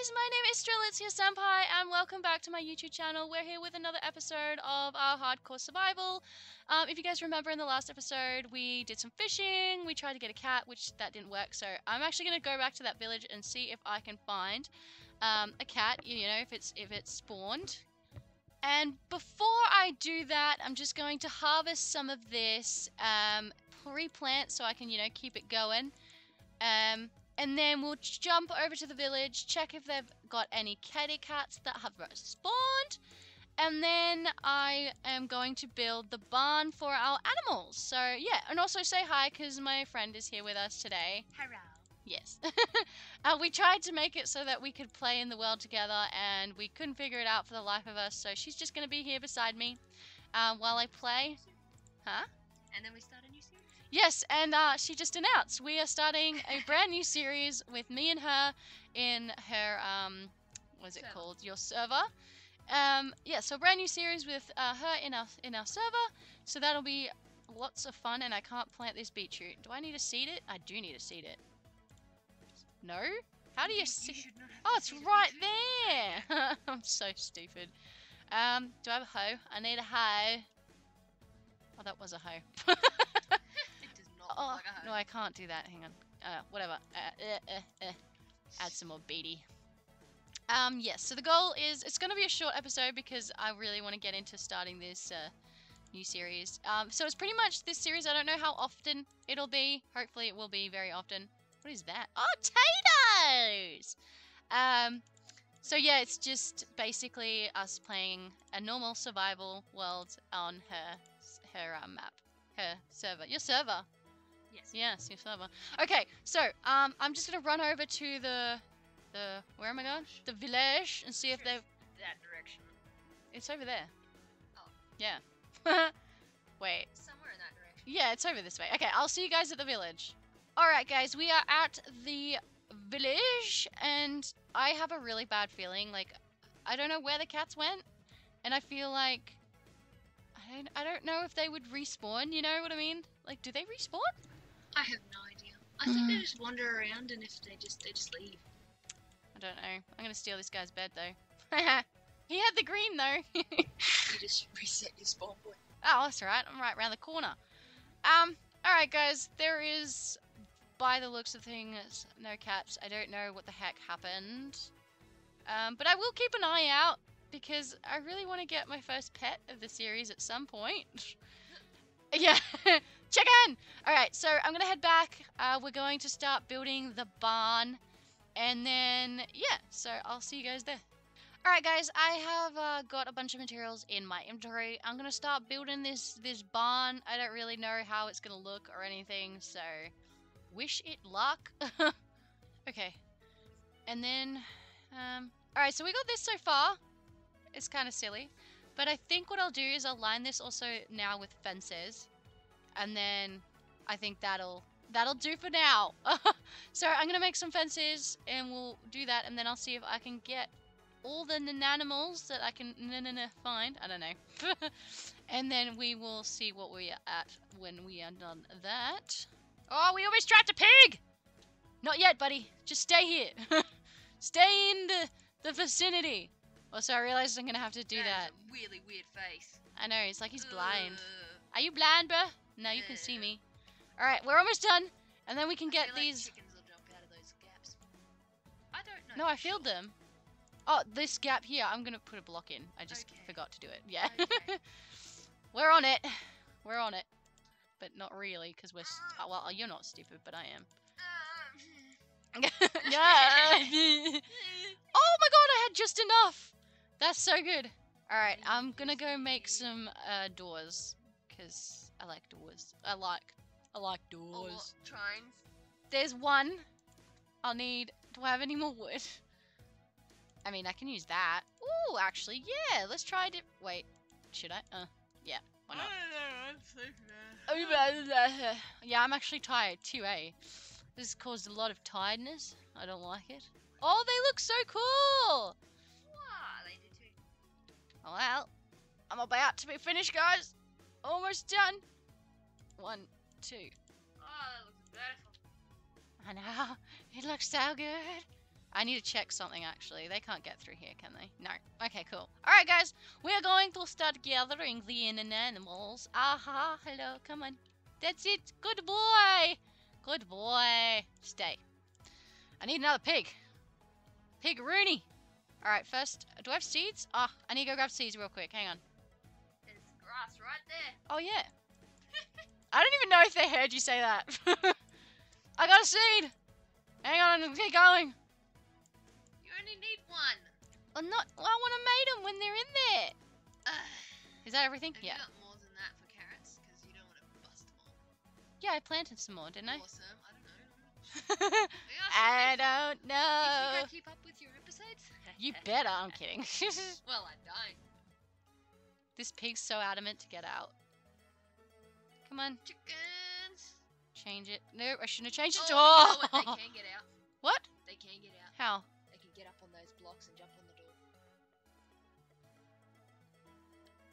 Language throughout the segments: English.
guys, my name is Strelizia Senpai, and welcome back to my YouTube channel. We're here with another episode of our hardcore survival. Um, if you guys remember in the last episode, we did some fishing, we tried to get a cat, which that didn't work, so I'm actually going to go back to that village and see if I can find um, a cat, you know, if it's, if it's spawned. And before I do that, I'm just going to harvest some of this um, pre-plant so I can, you know, keep it going. Um, and then we'll jump over to the village, check if they've got any kitty cats that have spawned. And then I am going to build the barn for our animals. So yeah, and also say hi because my friend is here with us today. Hello. Yes. uh, we tried to make it so that we could play in the world together and we couldn't figure it out for the life of us. So she's just going to be here beside me uh, while I play. Huh? And then we start a new series. Yes, and uh, she just announced we are starting a brand new series with me and her in her um, what's it Server. called? Your server. Um, yeah, so a brand new series with uh, her in our in our server. So that'll be lots of fun. And I can't plant this beetroot. Do I need to seed it? I do need to seed it. No? How do you seed? should not Oh, it's right there. I'm so stupid. Um, do I have a hoe? I need a hoe. Oh, that was a hoe. Oh, look like a hoe. no, I can't do that. Hang on. Uh, whatever. Uh, uh, uh, uh. Add some more beady. Um, yes, so the goal is it's going to be a short episode because I really want to get into starting this uh, new series. Um, so it's pretty much this series. I don't know how often it'll be. Hopefully, it will be very often. What is that? Oh, potatoes! Um, so yeah, it's just basically us playing a normal survival world on her her uh, map, her server, your server. Yes. Yes, your server. Okay, so um, I'm just gonna run over to the the where am I going? The village and see if they. That direction. It's over there. Oh. Yeah. Wait. Somewhere in that direction. Yeah, it's over this way. Okay, I'll see you guys at the village. Alright, guys, we are at the village, and I have a really bad feeling. Like, I don't know where the cats went, and I feel like. I don't, I don't know if they would respawn, you know what I mean? Like, do they respawn? I have no idea. I think they Mm. just wander around, and if they just they just leave. I don't know. I'm gonna steal this guy's bed, though. he had the green, though. You just reset your spawn point. Oh, that's alright. I'm right around the corner. Um, alright, guys. There is, by the looks of things, no cats. I don't know what the heck happened. Um, but I will keep an eye out because I really want to get my first pet of the series at some point. yeah, chicken! Alright, so I'm to head back. Uh, we're going to start building the barn. And then, yeah, so I'll see you guys there. Alright guys, I have uh, got a bunch of materials in my inventory. I'm gonna start building this this barn. I don't really know how it's gonna look or anything, so wish it luck. okay. And then um Alright, so we got this so far. It's kinda silly. But I think what I'll do is I'll line this also now with fences. And then I think that'll that'll do for now. so I'm gonna make some fences and we'll do that and then I'll see if I can get all the nanimals that I can find. I don't know. and then we will see what we are at when we are done that. Oh, we almost trapped a pig! Not yet, buddy. Just stay here. stay in the, the vicinity. Also, I realized I'm gonna have to do that. really weird face. I know, it's like he's blind. Are you blind, bruh? No, you can see me. Alright, we're almost done. And then we can get like these. chickens will jump out of those gaps. I don't know. No, I filled sure. them. Oh, this gap here, I'm gonna put a block in. I just Okay. forgot to do it. Yeah. Okay. We're on it. We're on it. But not really, because we're. St- oh, well, you're not stupid, but I am. Um, yeah. oh my god, I had just enough. That's so good. Alright, I'm gonna go make some uh, doors. Because I like doors. I like. I like or doors. Trying. There's one. I'll need. Do I have any more wood? I mean, I can use that. Ooh, actually, yeah. Let's try it. Wait, should I? Uh, yeah. Why not? Yeah, I'm actually tired too, eh? This has caused a lot of tiredness. I don't like it. Oh, they look so cool! Wow, too. Well, I'm about to be finished, guys. Almost done. One, two. Oh, that looks beautiful. I know. It looks so good. I need to check something actually. They can't get through here, can they? No. Okay, cool. Alright, guys. We are going to start gathering the in animals. Aha, hello, come on. That's it. Good boy. Good boy. Stay. I need another pig. Pig Rooney. Alright, first, do I have seeds? Ah, I need to go grab seeds real quick. Hang on. There's grass right there. Oh, yeah. I don't even know if they heard you say that. I got a seed. Hang on, keep going. You only need one. I'm not. I want to mate them when they're in there. Uh, Is that everything? Yeah. more than that for carrots? Because you don't want to bust them all. Yeah, I planted some more, didn't I? Awesome. I don't know. I don't You think. I keep up with your episodes? You better. I'm kidding. well, I don't. this pig's so adamant to get out. Come on, Chickens. change it. No, I shouldn't have changed it. Oh, know what? They Oh. can get out. What? They can get out. How? They can get up on those blocks and jump on the door.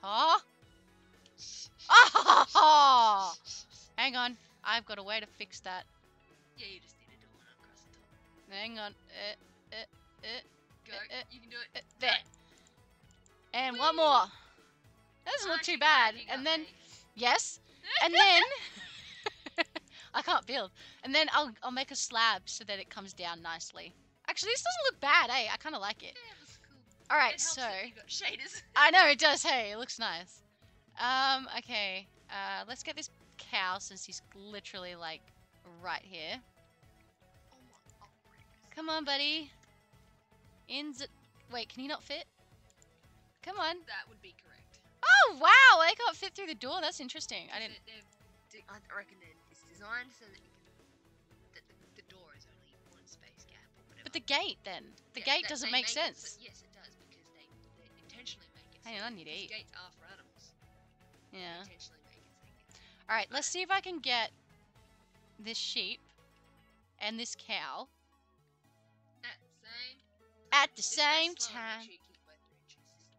Huh? Oh! Hang on. I've got a way to fix that. Yeah, you just need to do one across the top. Hang on. Uh, Go. Uh, uh, you can do it. uh, there. And Whee! one more. That doesn't look Aren't too bad. And then me? yes. And then I can't build. And then I'll I'll make a slab so that it comes down nicely. Actually, this doesn't look bad, eh? I kind of like it. Yeah, it looks cool. All helps so that you got shaders. I know it does. Hey, it looks nice. Um, okay. Uh, let's get this cow since he's literally like right here. Come on, buddy. In wait, can he not fit? Come on. That would be. Oh wow, they can't fit through the door. That's interesting. I didn't. I reckon it's designed so that you can. That the, the door is only one space gap or whatever. But the gate then. The Yeah, gate that- doesn't make it so- sense. yes, it does because they, they intentionally make it. Hang so on, I need to eat. Gates are for animals. Yeah. intentionally make it so you All right, let's see if I can get this sheep and this cow At the same. at the same time.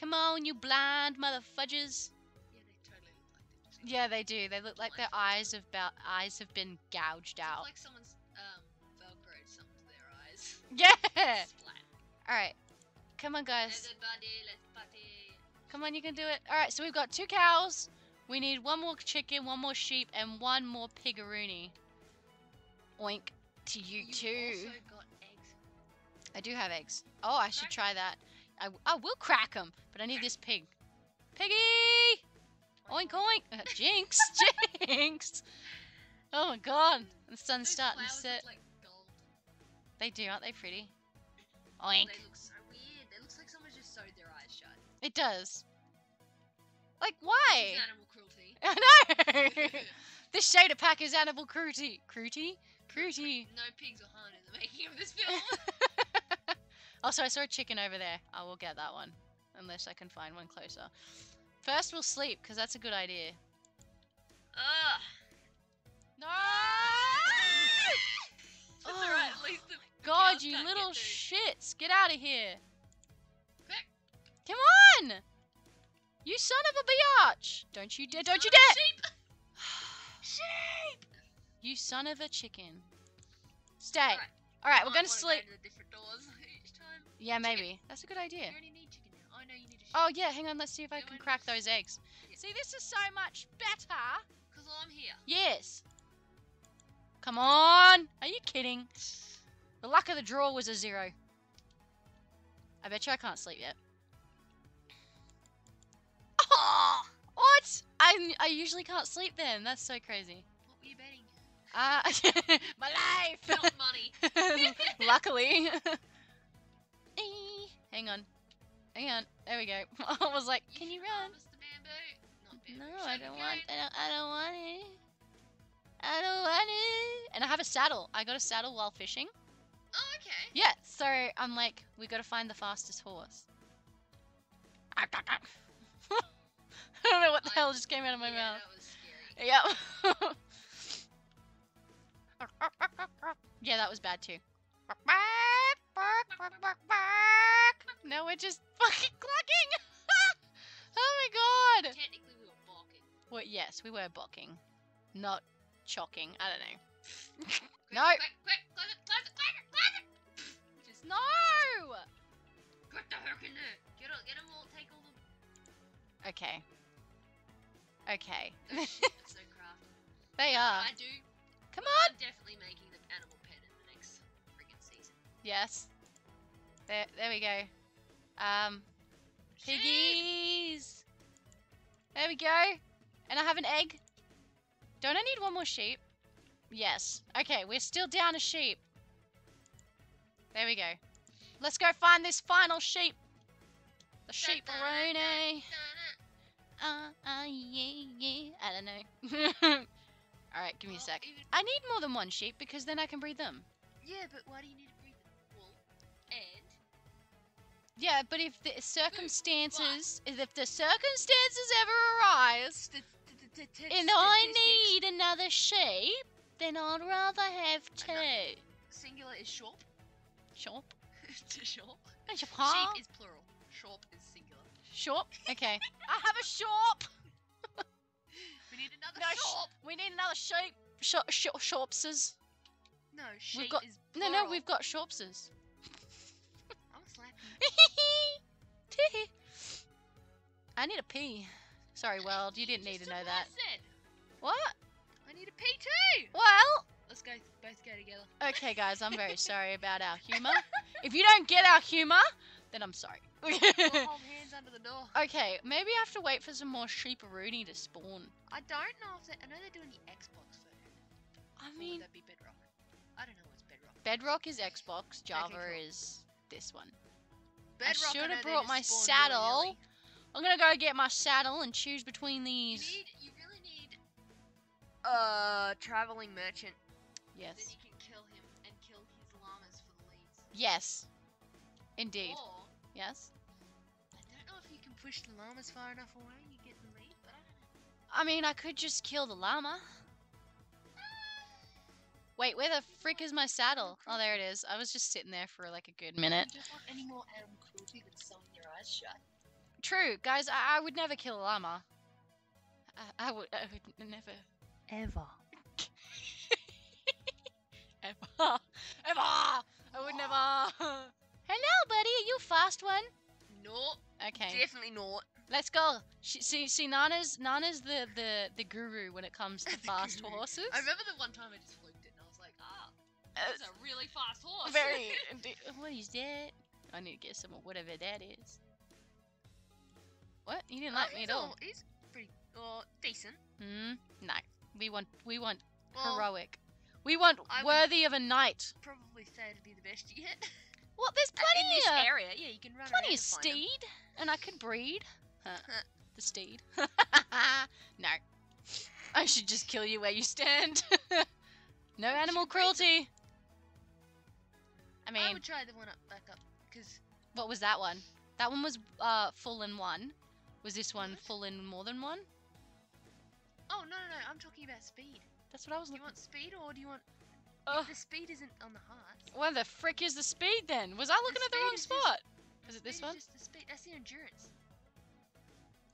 Come on, you blind mother fudges. Yeah, they totally look like they just. Yeah, they do. They look like their eyes have eyes have been gouged out. like someone's um velcroed something to their eyes. Yeah. Splat. All right. Come on, guys. Everybody, let's party. Come on, you can do it. All right, so we've got two cows. We need one more chicken, one more sheep, and one more piggeroony. Oink to you, You've too. also got eggs. I do have eggs. Oh, I should try that. I, I will crack them, but I need this pig. Piggy! Oink oink! Uh, jinx! jinx! Oh my god! The sun's Those starting to set. Like gold. They do, aren't they pretty? Oh, Oink. they look so weird. It looks like someone just sewed their eyes shut. It does. Like, why? animal cruelty. I know! this shader pack is animal cruelty. Cruelty? Cruelty. no pigs or Han in the making of this film. Also, I saw a chicken over there. I will get that one. Unless I can find one closer. First, we'll sleep, because that's a good idea. Ugh. No! Oh, alright, at least the the God, you little get shits! Get out of here! Quick. Come on! You son of a biatch! Don't you dare! Don't you son of a dare! Sheep. Sheep. You son of a chicken! Stay. Alright. All right, we're gonna sleep. Go Yeah, maybe. That's a good idea. You only need chicken now. Oh no, you need a sheep. Oh yeah, hang on. Let's see if I can crack those eggs. Yeah. See, this is so much better. Cause I'm here. Yes. Come on. Are you kidding? The luck of the draw was a zero. I bet you I can't sleep yet. Oh, what? I I usually can't sleep then. That's so crazy. What were you betting? Uh, my life. Not money. Luckily. Hang on. Hang on. There we go. I was like, can you run? bamboo. Not bamboo. No, I don't want. I don't, I don't want it. I don't want it. And I have a saddle. I got a saddle while fishing. Oh, okay. Yeah. So I'm like, we got to find the fastest horse. I don't know what the I- hell just came out of my yeah, mouth. that. Yep. yeah, that was bad too. No, we're just fucking clucking. oh my god. Technically, we were balking. Well, yes, we were bocking, not chocking. I don't know. Quick, No. Quick, quick, close it, close it, close it, close it. Just No! Get the heck in there. Get, all, get them all, take all the... Okay. Okay. Oh, shit so crafty. they are. I do. Come I'm on! definitely making the animal pet in the next friggin' season. Yes. There, there we go. Um, piggies! There we go. And I have an egg. Don't I need one more sheep? Yes. Okay, we're still down a sheep. There we go. Let's go find this final sheep. The sheep Rooney. Uh, uh, yeah, yeah. I don't know. Alright, give me a sec. I need more than one sheep because then I can breed them. Yeah, but why do you need Yeah, but if the circumstances, if the circumstances ever arise, and I need another sheep, then I'd rather have two. Singular is shop. Shop. to shop. Shop. Sheep is plural. Shop is singular. Shop. Okay. I have a shop. We need another No, shop. We need another sheep. Shop. Shop. Shopses. No, sheep got- is No, plural. no, we've got shopses. I need a pee. Sorry, world. You didn't need Just to know that. what I said. What? I need a pee too. Well, Let's go. Both go together. Okay, guys, I'm very sorry about our humor. If you don't get our humor, then I'm sorry. We'll hold hands under the door. okay, maybe I have to wait for some more sheeparoonie to spawn. I don't know if they. I know they're doing the Xbox version. I mean, that be Bedrock? I don't know what's Bedrock. Bedrock is Xbox, Java cool. is this one. Bedrock. should have brought my saddle. willy-nilly. I'm gonna go get my saddle and choose between You these. need. You really need. Uh, traveling merchant. Then Yes. you can kill him and kill his llamas for the leads. Yes. Indeed. Or Yes. I don't know if you can push the llamas far enough away and you get the lead, but I. I mean, I could just kill the llama. Wait, where the frick is my saddle? Oh, there it is. I was just sitting there for like a good minute. Eyes shut. True, guys. I, I would never kill a llama. I, I would. I would never. Ever. Ever. Ever. I would never. Hello, buddy. Are you fast one? No, Okay. definitely not. Let's go. She, see, see, Nana's Nana's the the the guru when it comes to fast guru. horses. I remember the one time I just fluked it and I was like, ah, Uh, that's a really fast horse. very. what is that? I need to get some of whatever that is. What? You didn't Oh, like me at all. He's pretty, uh, decent. Hmm. No. We want we want Well, heroic. We want I worthy of a knight. probably say it'd be the best yet. What? There's Uh, in this of area, yeah, you can run plenty of and find 'em. steed, and I could breed. Huh. Huh. the steed. no. I should just kill you where you stand. no animal should breed them. cruelty. I mean, I would try the one up back up because what was that one? That one was uh, full in one. Was this one full in more than one? oh no no no, I'm talking about speed. That's what I was Do you want speed or do you want? Ugh. If the speed isn't on the hearts. Where the frick is the speed then? Was I looking at the wrong is just- spot? Is it this one? Just the speed. That's the endurance.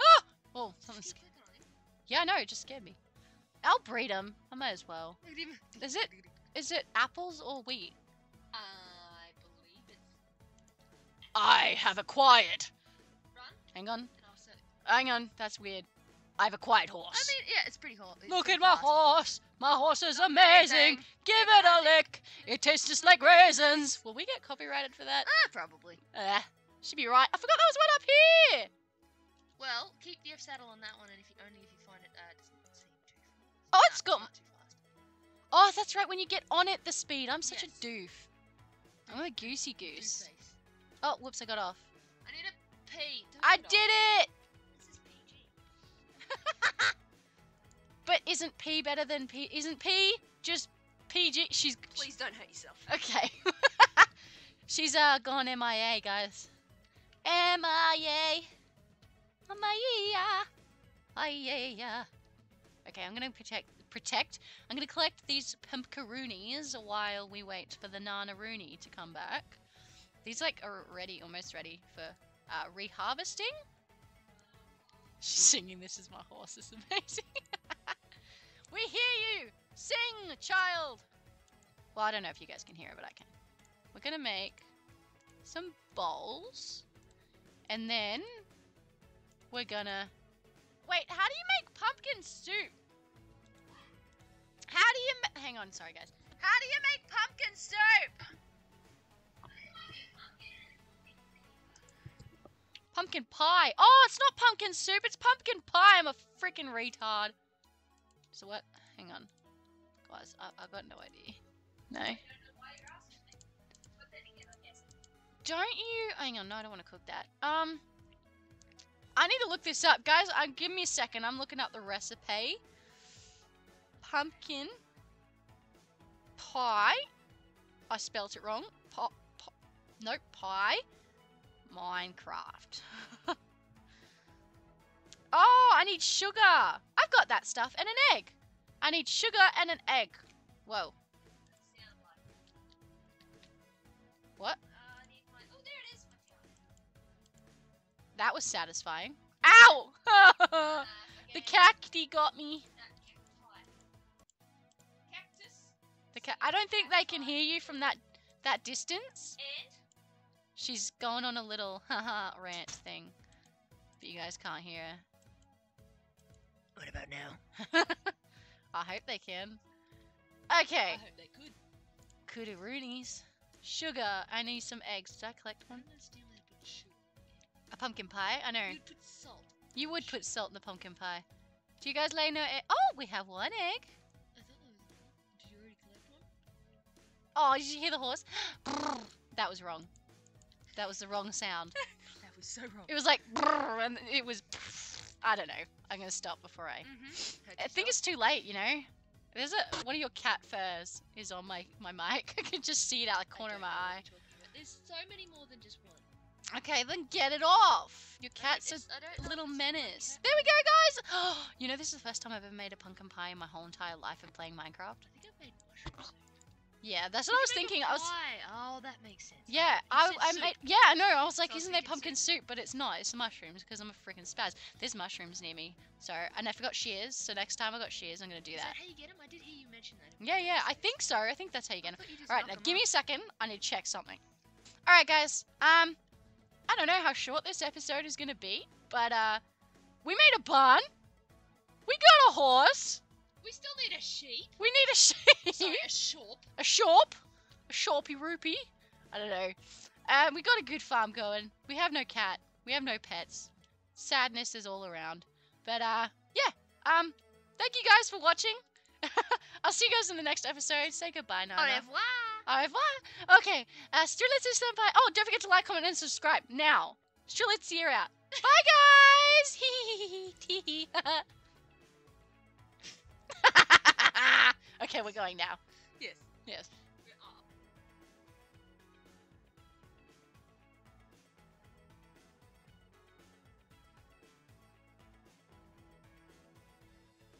Ah! Oh, something's. keep clicking on it. Yeah, I know. It just scared me. I'll breed them. I might as well. Look at him. Is it- Is it apples or wheat? I believe it's I have acquired. run Hang on. And I'll set. Hang on. That's weird. I've a quiet horse. I mean, yeah, it's pretty hot. It's Look at my fast. horse. My horse is amazing. Give it a lick. It tastes just like raisins. Will we get copyrighted for that? Ah, probably. Uh, should be right. I forgot there was one up here. Well, keep the F saddle on that one, and if you only if you find it uh, doesn't seem too. Fast. Oh, it's got. too fast. Oh, that's right. When you get on it, the speed. I'm such Yes. a doof. I'm a goosey goose. Oh, whoops! I got off. I need a P. Don't I get off. did it. This is PG. But isn't P better than P? Isn't P just PG? She's Please don't hurt yourself. Okay. She's uh gone MIA, guys. MIA. MIA. MIA. Okay, I'm gonna protect protect. I'm gonna collect these pumpkaroonies while we wait for the Nana Nanaroony to come back. These like are ready, almost ready for uh, reharvesting. She's singing "This Is My Horse." Is amazing. we hear you. Sing, child. Well, I don't know if you guys can hear it, but I can. We're gonna make some bowls. And then we're gonna Wait, how do you make pumpkin soup? How do you Hang on, sorry guys. How do you make pumpkin soup? Pumpkin pie. Oh, it's not pumpkin soup, it's pumpkin pie. I'm a freaking retard. So what? Hang on. Guys, I, I got no idea. No. Don't you? Hang on, no, I don't want to cook that. Um, I need to look this up, guys. Uh, give me a second. I'm looking up the recipe. Pumpkin pie. I spelt it wrong. Po, po, nope, pie. Minecraft. oh, I need sugar. I've got that stuff and an egg. I need sugar and an egg. Whoa. What? That was satisfying. Ow! the cacti got me. The ca- I don't think they can hear you from that that distance. She's going on a little haha rant thing. But you guys can't hear her. What about now? I hope they can. Okay. I hope they could. Koodaroonies. Sugar. I need some eggs. Did I collect one? don't understand why they put sugar. A pumpkin pie? I know. You'd put salt. You would put salt in the pumpkin pie. Do you guys lay no egg? Oh, we have one egg. I thought there was one. Did you already collect one? Oh, did you hear the horse? that was wrong. That was the wrong sound. That was so wrong. It was like, and it was. I don't know. I'm gonna stop before I. Mm-hmm. I think it's too late. You know. There's a one of your cat furs is on my my mic. I can just see it out the corner of my eye. There's so many more than just one. Okay, then get it off. Your cat's a little menace. There we go, guys. you know, this is the first time I've ever made a pumpkin pie in my whole entire life of playing Minecraft. I think I've made mushrooms. Yeah, that's what I was thinking. I was. Oh, that makes sense. Yeah, You I, I made. Yeah, I know. I was like, So isn't there pumpkin soup? But it's not. It's mushrooms because I'm a freaking spaz. There's mushrooms near me. So, and I forgot shears. So next time I got shears, I'm gonna do Is that. that how you get them? I did hear you mention that. Yeah, yeah. I think so. I think that's how you get them. you All right, now give me a second. I need to check something. All right, guys. Um, I don't know how short this episode is gonna be, but uh, we made a barn. We got a horse. We still need a sheep. We need a sheep. Sorry, a shop. a shop. a shorpy rupee. I don't know. Um, we got a good farm going. We have no cat. We have no pets. Sadness is all around. But uh, yeah. Um, thank you guys for watching. I'll see you guys in the next episode. Say goodbye now. Au revoir. Au revoir. Okay. Uh, Strelitz senpai. Oh, don't forget to like, comment, and subscribe now. Strelitz, you're out. Bye, guys. okay, we're going now. Yes. Yes.